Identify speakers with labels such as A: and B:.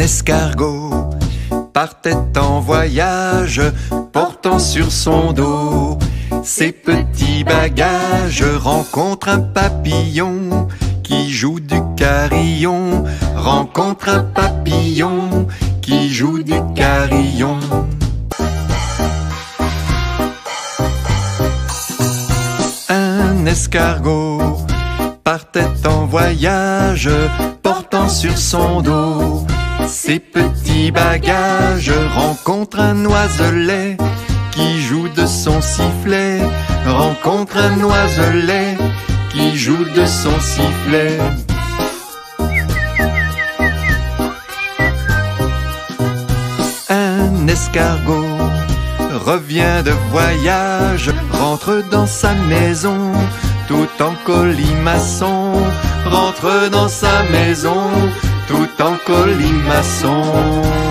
A: escargot partait en voyage, portant sur son dos ses petits bagages, rencontre un papillon qui joue du carillon, rencontre un papillon qui joue du carillon. Un escargot partait en voyage, portant sur son dos ses petits bagages, rencontre un oiselet qui joue de son sifflet, rencontre un oiselet qui joue de son sifflet. Un escargot revient de voyage, rentre dans sa maison, tout en colimaçon, rentre dans sa maison, tout en colimaçon.